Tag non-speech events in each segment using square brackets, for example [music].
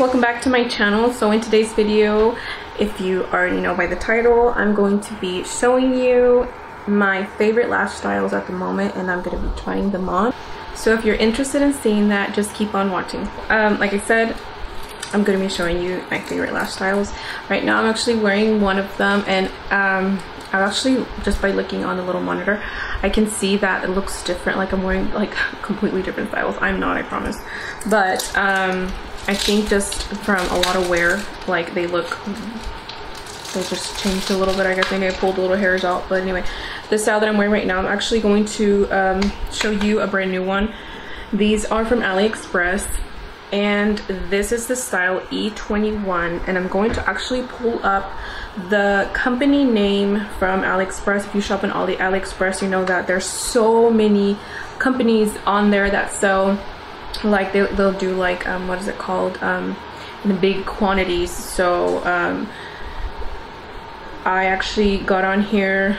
welcome back to my channel. So in today's video if you already know by the title i'm going to be showing you my favorite lash styles at the moment and i'm going to be trying them on. So if you're interested in seeing that just keep on watching. Um, like i said i'm going to be showing you my favorite lash styles. Right now i'm actually wearing one of them and um, i actually just by looking on the little monitor I can see that it looks different. Like I'm wearing like [laughs] completely different styles. I'm not I promise. But um I think just from a lot of wear, like they look, they just changed a little bit. I guess maybe I pulled the little hairs out. But anyway, the style that I'm wearing right now, I'm actually going to um, show you a brand new one. These are from AliExpress and this is the style E21 and I'm going to actually pull up the company name from AliExpress. If you shop on Ali AliExpress, you know that there's so many companies on there that sell like they, they'll do like um, what is it called? Um, in big quantities. So um, I actually got on here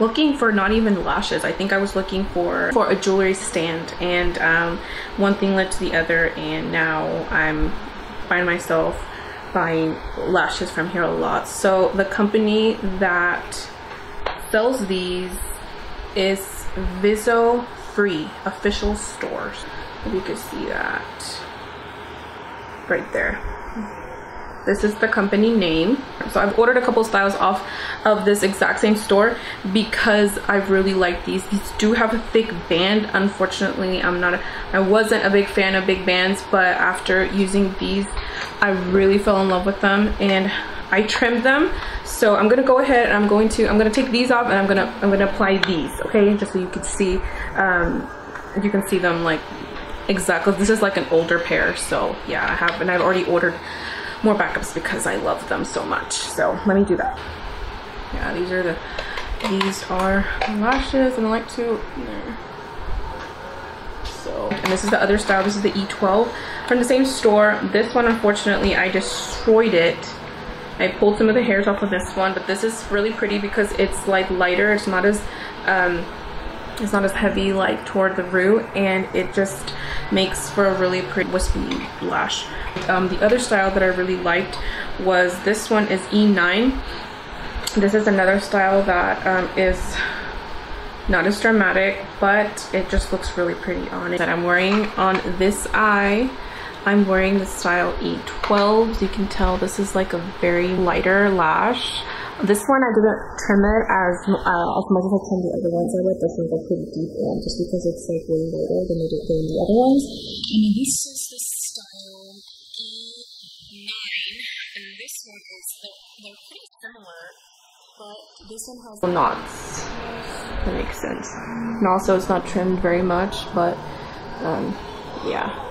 looking for not even lashes. I think I was looking for for a jewelry stand. And um, one thing led to the other. And now I'm find myself buying lashes from here a lot. So the company that sells these is Viso Free official stores you can see that. Right there. This is the company name. So i've ordered a couple styles off of this exact same store because i really like these. These do have a thick band. Unfortunately i'm not a, i wasn't a big fan of big bands but after using these i really fell in love with them and i trimmed them. So i'm gonna go ahead and i'm going to i'm gonna take these off and i'm gonna i'm gonna apply these okay? Just so you can see um you can see them like exactly. This is like an older pair so yeah i have and i've already ordered more backups because i love them so much. So let me do that. Yeah these are the these are lashes and i like to so and this is the other style. This is the e12 from the same store. This one unfortunately i destroyed it. I pulled some of the hairs off of this one but this is really pretty because it's like lighter. It's not as um it's not as heavy like toward the root and it just makes for a really pretty wispy lash. Um, the other style that I really liked was this one is E9. This is another style that um, is not as dramatic but it just looks really pretty on it. That I'm wearing on this eye I'm wearing the style E12 so you can tell this is like a very lighter lash this one I didn't trim it as uh, as much as I trimmed the other ones. I let this one go pretty deep in just because it's like way lighter than, it, than the other ones. And this is the style E9, and this one is they're, they're pretty similar, but this one has knots. That makes sense. And also it's not trimmed very much, but um, yeah.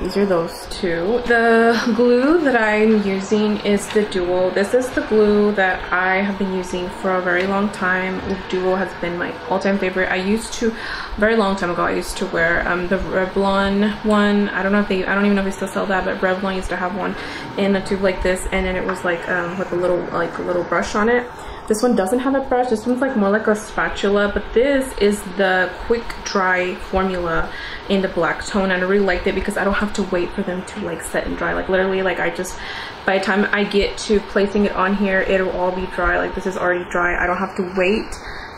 These are those two. The glue that I'm using is the Duo. This is the glue that I have been using for a very long time. Duo has been my all-time favorite. I used to, very long time ago, I used to wear um, the Revlon one. I don't know if they, I don't even know if they still sell that, but Revlon used to have one in a tube like this, and then it was like um, with a little, like a little brush on it. This one doesn't have a brush. This one's like more like a spatula, but this is the quick dry formula in the black tone. And I really liked it because I don't have to wait for them to like set and dry. Like literally like I just, by the time I get to placing it on here, it'll all be dry. Like this is already dry. I don't have to wait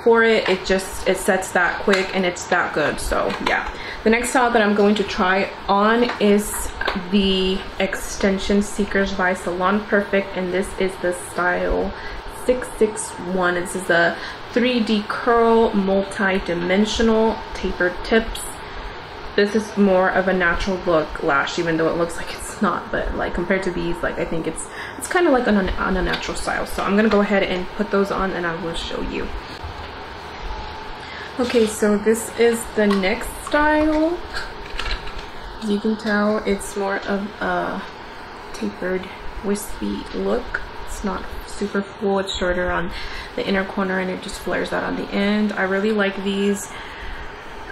for it. It just, it sets that quick and it's that good. So yeah. The next style that I'm going to try on is the Extension Seekers by Salon Perfect. And this is the style 661. This is a 3D curl multi-dimensional tapered tips. This is more of a natural look lash, even though it looks like it's not, but like compared to these, like I think it's it's kind of like on a, on a natural style. So I'm gonna go ahead and put those on and I will show you. Okay, so this is the next style. As you can tell, it's more of a tapered, wispy look. It's not super full. It's shorter on the inner corner and it just flares out on the end. I really like these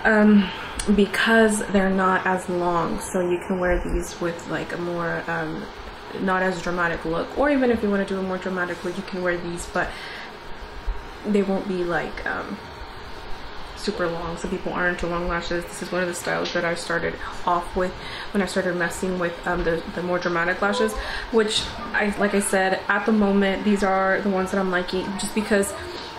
um, because they're not as long. So you can wear these with like a more, um, not as dramatic look. Or even if you want to do a more dramatic look, you can wear these, but they won't be like um, super long. Some people aren't into long lashes. This is one of the styles that I started off with when I started messing with um, the, the more dramatic lashes, which I, like I said, at the moment, these are the ones that I'm liking just because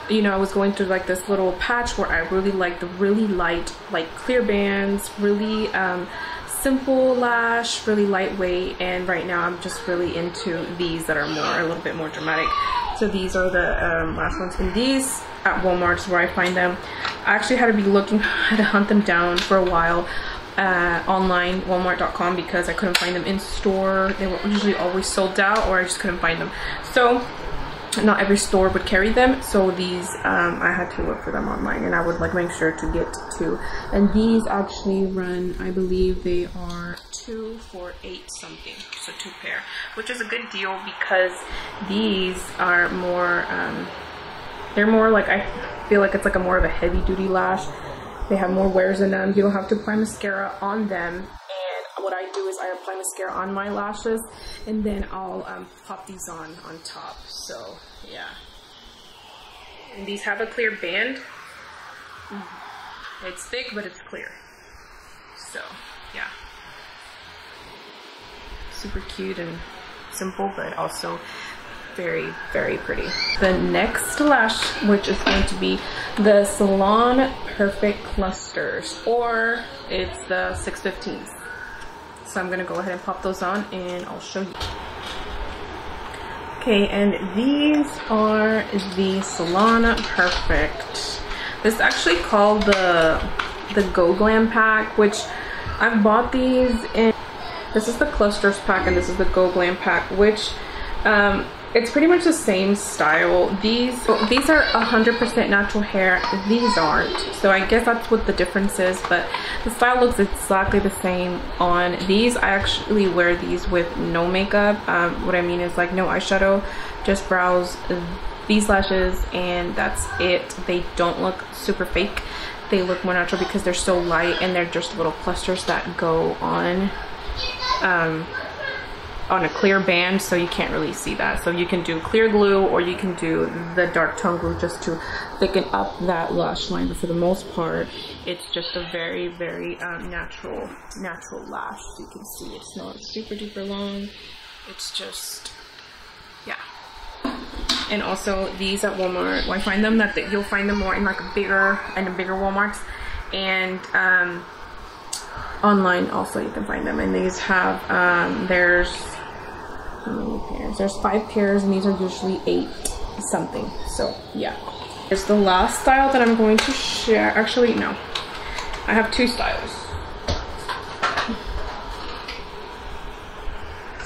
you know, I was going through like this little patch where I really like the really light, like clear bands, really um, simple lash, really lightweight, and right now I'm just really into these that are more, a little bit more dramatic. So these are the um, last ones, and these at Walmart is where I find them. I actually had to be looking, [laughs] had to hunt them down for a while uh, online, walmart.com, because I couldn't find them in store. They were usually always sold out, or I just couldn't find them. So not every store would carry them so these um, I had to look for them online and I would like make sure to get two and these actually run I believe they are two for eight something so two pair which is a good deal because these are more um, they're more like I feel like it's like a more of a heavy duty lash they have more wears in them you don't have to apply mascara on them And what I do is I apply mascara on my lashes and then I'll um, pop these on on top. So yeah. And these have a clear band. It's thick, but it's clear. So yeah. Super cute and simple, but also very, very pretty. The next lash, which is going to be the Salon Perfect Clusters, or it's the 615s. So I'm gonna go ahead and pop those on and I'll show you. Okay, and these are the Salon Perfect. This is actually called the the Go Glam pack, which I've bought these in. This is the clusters pack and this is the Go Glam pack, which um, it's pretty much the same style. These these are 100% natural hair. These aren't. So I guess that's what the difference is. But the style looks exactly the same on these. I actually wear these with no makeup. Um, what I mean is like no eyeshadow, just brows, these lashes, and that's it. They don't look super fake. They look more natural because they're so light and they're just little clusters that go on. Um, on a clear band so you can't really see that. So you can do clear glue or you can do the dark tone glue just to thicken up that lash line. But for the most part, it's just a very, very um, natural, natural lash. You can see it's not super duper long. It's just, yeah. And also these at Walmart, well, I find them that you'll find them more in like a bigger and a bigger Walmarts. And um, online also you can find them and these have um, there's how many pairs? There's five pairs and these are usually eight something. So yeah. Here's the last style that I'm going to share. Actually, no. I have two styles.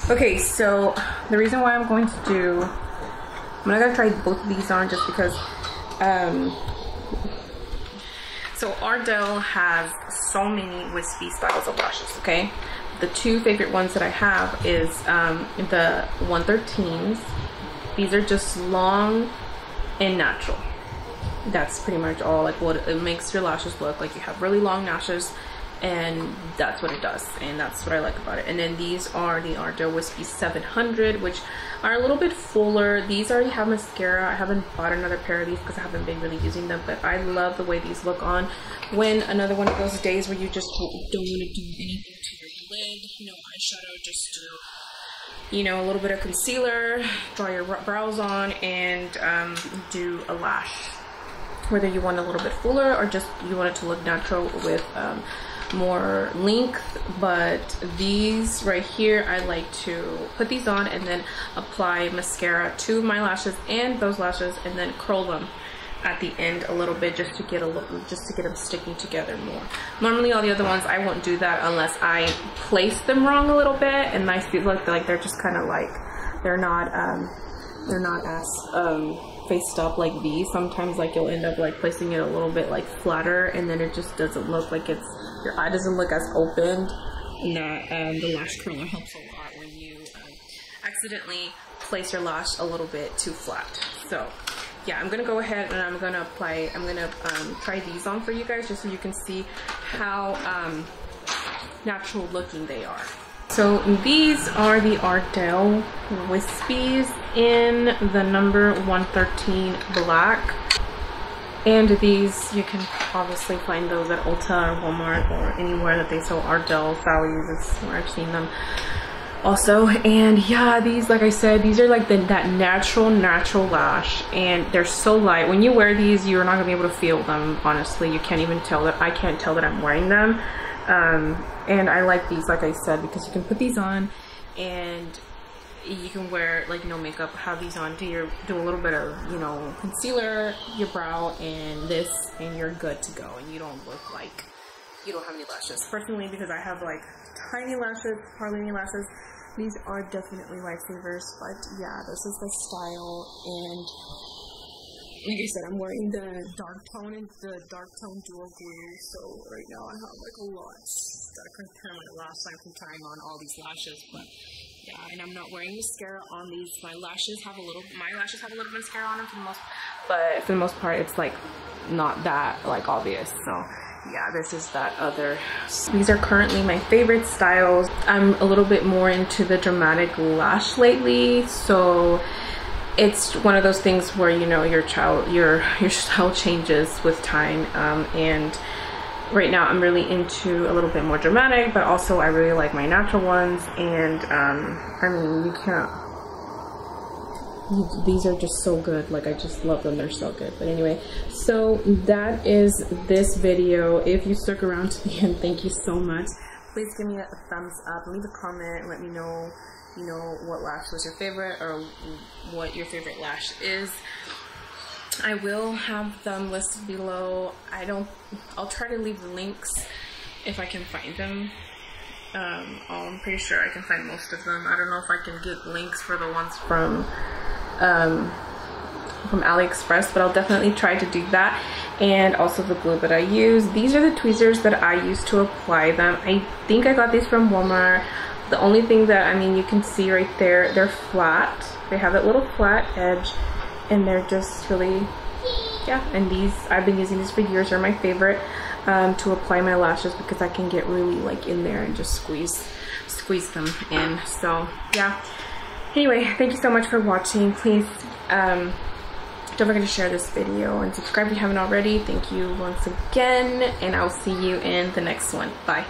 Okay, so the reason why I'm going to do, I'm not gonna try both of these on just because, um, so Ardell has so many wispy styles of lashes, okay? the two favorite ones that I have is um, the 113s. These are just long and natural. That's pretty much all like what it makes your lashes look like you have really long lashes and that's what it does and that's what I like about it. And then these are the Ardell Wispy 700 which are a little bit fuller. These already have mascara. I haven't bought another pair of these because I haven't been really using them but I love the way these look on. When another one of those days where you just don't want to do anything to your lid, no eyeshadow, just do, you know, a little bit of concealer, draw your brows on, and um, do a lash. Whether you want a little bit fuller or just you want it to look natural with um, more length but these right here I like to put these on and then apply mascara to my lashes and those lashes and then curl them at the end a little bit just to get a little just to get them sticking together more. Normally all the other ones I won't do that unless I place them wrong a little bit and I feel like like they're just kind of like they're not um they're not as um faced up like these sometimes like you'll end up like placing it a little bit like flatter and then it just doesn't look like it's your eye doesn't look as opened and that um, the lash curler helps a lot when you um, accidentally place your lash a little bit too flat so yeah, I'm gonna go ahead and I'm gonna apply, I'm gonna um, try these on for you guys just so you can see how um, natural looking they are. So these are the Ardell Wispies in the number 113 black. And these, you can obviously find those at Ulta or Walmart or anywhere that they sell Ardell, Sally's, is where I've seen them. Also and yeah these like i said these are like the that natural natural lash and they're so light. When you wear these you're not gonna be able to feel them honestly. You can't even tell that i can't tell that i'm wearing them um, and i like these like i said because you can put these on and you can wear like no makeup have these on do your do a little bit of you know concealer your brow and this and you're good to go. And you don't look like you don't have any lashes. Personally because i have like tiny lashes hardly any lashes these are definitely lifesavers, but yeah, this is the style, and like I said, I'm wearing the dark tone and the dark tone Duo glue, so right now I have like a lot. Gotta compare my last time time on all these lashes, but yeah, and I'm not wearing mascara on these. My lashes have a little, my lashes have a little mascara on them for the most, but for the most part, it's like not that like obvious, so yeah this is that other these are currently my favorite styles i'm a little bit more into the dramatic lash lately so it's one of those things where you know your child your [laughs] your style changes with time um, and right now i'm really into a little bit more dramatic but also i really like my natural ones and um, i mean you can't these are just so good like i just love them they're so good but anyway. So that is this video. If you stuck around to the end thank you so much. Please give me a thumbs up leave a comment let me know know what lash was your favorite or what your favorite lash is i will have them listed below i don't i'll try to leave the links if i can find them um, I'm pretty sure I can find most of them. I don't know if I can get links for the ones from um, from AliExpress, but I'll definitely try to do that. And also the glue that I use. These are the tweezers that I use to apply them. I think I got these from Walmart. The only thing that, I mean, you can see right there, they're flat. They have that little flat edge and they're just really, yeah. And these, I've been using these for years, are my favorite um, to apply my lashes because I can get really like in there and just squeeze, squeeze them in. So yeah anyway thank you so much for watching please um, don't forget to share this video and subscribe if you haven't already thank you once again and i'll see you in the next one bye